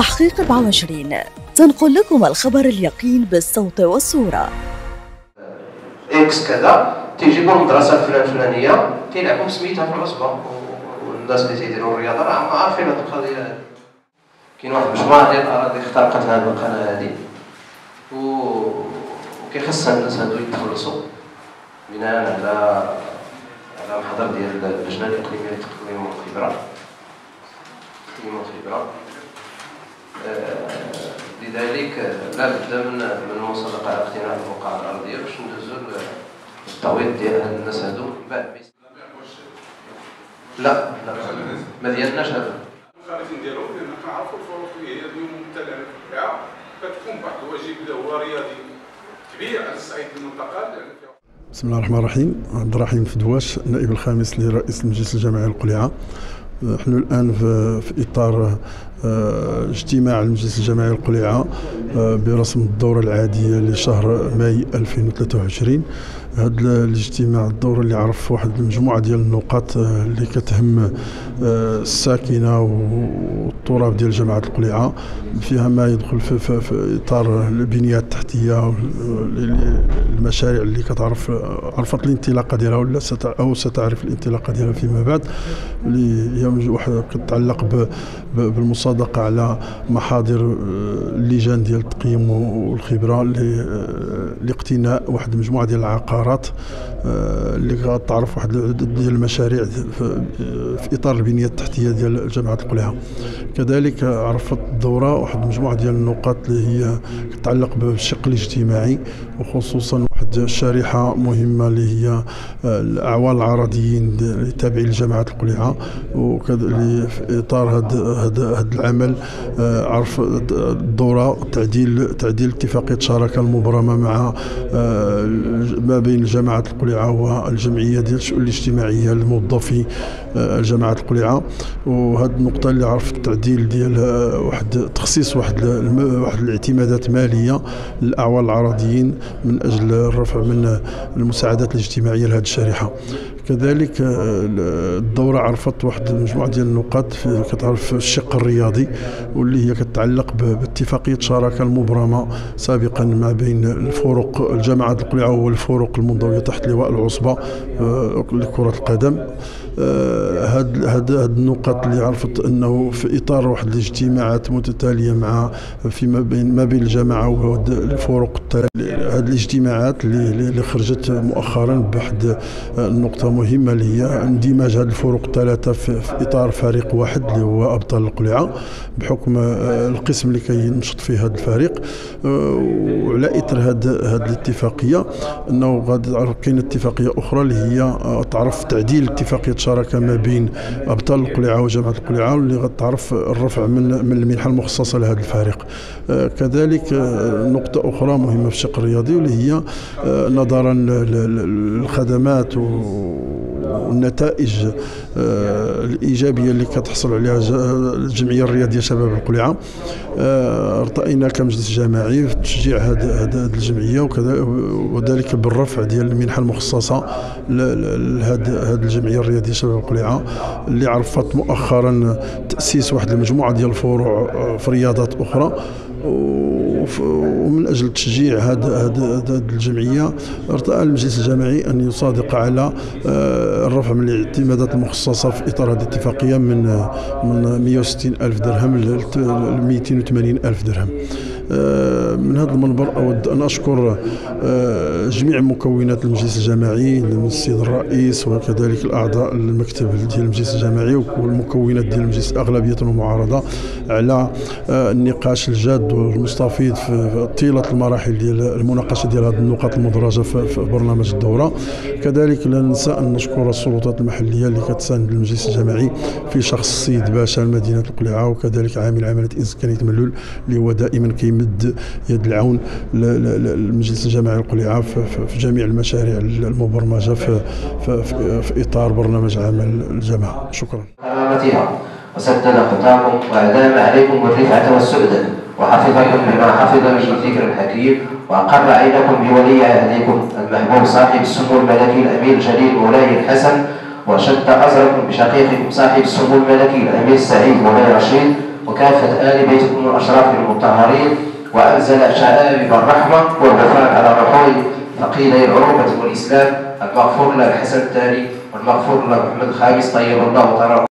تحقيق 24 تنقل لكم الخبر اليقين بالصوت والصورة. إكس كذا تيجيبوا المدرسة الفلان الفلانيه تيلعبوا بسميتها في العصبة. والناس اللي تيديروا الرياضة راه عارفين هذه القضية هذه كاين واحد المجموعه ديال الأراضي اخترقت هذه القناة هذه وكيخصها الناس هادو يتخلصوا بناء على على محضر ديال اللجنة الإقليمية للتقويم والخبرة. التقويم والخبرة. آه، لذلك لا بد من من المصادقه على اقتناء البقعه الأرضية باش ندوزو التعويض ديال هاد الناس هادو من بعد لا لا ما ديالناش هذا. ديالهم لأن كنعرفوا الفروق اللي هي اليوم بواحد الواجب اللي هو رياضي كبير على الصعيد المنطقة بسم الله الرحمن الرحيم. عبد الرحيم فدواش النائب الخامس لرئيس المجلس الجماعي القليعه نحن الآن في, إطار آه، اجتماع المجلس الجماعي القليعة آه، برسم الدورة العادية لشهر ماي 2023 هذا الاجتماع الدور اللي عرف واحد المجموعه ديال النقاط آه، اللي كتهم آه، الساكنة والتراب ديال جماعة القليعة. فيها ما يدخل في, في, في إطار البنيه التحتية المشاريع اللي كتعرف عرفت الانطلاقة ديالها ولا أو ستعرف الانطلاقة ديالها فيما بعد اللي هي واحد كتعلق بالمصادقه على محاضر آه، اللجان ديال التقييم والخبرة لاقتناء واحد المجموعه ديال العقار القرارات آه، اللي كتعرف واحد ديال المشاريع في إطار البنية التحتية ديال جامعة القلعة. كذلك عرفت الدورة واحد المجموعه ديال النقاط اللي هي كتعلق بالشق الاجتماعي وخصوصا واحد الشريحه مهمه اللي هي آه، الاعوان العرضيين التابعين لجامعة القلعة وكذلك في اطار هذا العمل. آه، عرف الدورة تعديل تعديل اتفاقية الشراكه المبرمة مع ما بين جامعة القلعة والجمعية ديال الشؤون الاجتماعية لموظفي آه، جامعة القلعة. وهذه النقطة اللي عرفت التعديل ديال آه، واحد تخصيص واحد واحد الاعتمادات مالية للاعوان العرضيين من أجل الرفع من المساعدات الاجتماعية لهذه الشريحة. كذلك آه، الدورة عرفت واحد المجموعة ديال النقاط كتعرف الشق الرياضي واللي هي كتعلق باتفاقية شراكة المبرمة سابقا ما بين الفرق الجامعات القلعة والفرق المنضوية تحت لواء العصبة لكرة القدم. هاد هاد هاد النقاط اللي عرفت أنه في إطار واحد الاجتماعات متتالية مع فيما بين ما بين الجماعة والفرق هاد الاجتماعات اللي خرجت مؤخرا بواحد النقطة مهمة اللي هي اندماج هاد الفروق الثلاثة في, إطار فريق واحد اللي هو أبطال القلعة بحكم القسم اللي كينشط فيه هذا الفريق. وعلى اثر هاد هاد الاتفاقية أنه غادي كاين اتفاقية أخرى اللي هي تعرف تعديل اتفاقية شراكة ما بين أبطال القلعة وجامعه القلعة واللي غتعرف الرفع من من المنحة المخصصة لهذا الفريق. آه، كذلك آه، نقطة أخرى مهمة في الشق الرياضي واللي هي آه، نظرا للخدمات والنتائج الإيجابية اللي كتحصل عليها الجمعية الرياضية شباب القلعة. ارتئينا كمجلس جماعي في تشجيع هذه الجمعية وذلك بالرفع ديال المنحة المخصصة لهذه الجمعية الرياضية شباب القليعه اللي عرفت مؤخرا تأسيس واحد المجموعة ديال الفروع آه، في رياضات أخرى. ومن أجل تشجيع هذه الجمعية ارتأى المجلس الجماعي أن يصادق على آه، الرفع من الاعتمادات المخصصة في إطار هذه الاتفاقية من من 160 ألف درهم ل 280 ألف درهم. آه، من هذا المنبر أود أن أشكر آه، جميع مكونات المجلس الجماعي من السيد الرئيس وكذلك الأعضاء المكتب ديال المجلس الجماعي والمكونات ديال المجلس اغلبيه ومعارضه على النقاش الجاد والمستفيض في طيلة المراحل ديال المناقشة ديال هذه النقاط المدرجة في برنامج الدورة. كذلك لا ننسى أن نشكر السلطات المحلية اللي كتساند المجلس الجماعي في شخص السيد باشا مدينة القلعة وكذلك عامل عملية انسكانيه ملول اللي هو دائما كيم يمد يد العون للمجلس الجماعي القليعه في جميع المشاريع المبرمجة في, في, في إطار برنامج عمل الجماعة. شكرا. وسدد خطاكم وأدام عليكم الرفعة والسؤدة وحفظكم بما حفظ من الذكر الحكيم وأقر عينكم بولي عهدكم المحبوب صاحب السمو الملكي الأمير الجليل مولاي الحسن وشد أزركم بشقيقكم صاحب السمو الملكي الأمير السعيد مولاي رشيد وكافة آل بيتكم الأشراف المطهرين وأنزل شعائب الرحمة والغفران على رحول ثقيلي العروبة والإسلام المغفور له الحسن الثاني والمغفور له محمد الخامس طيب الله ترى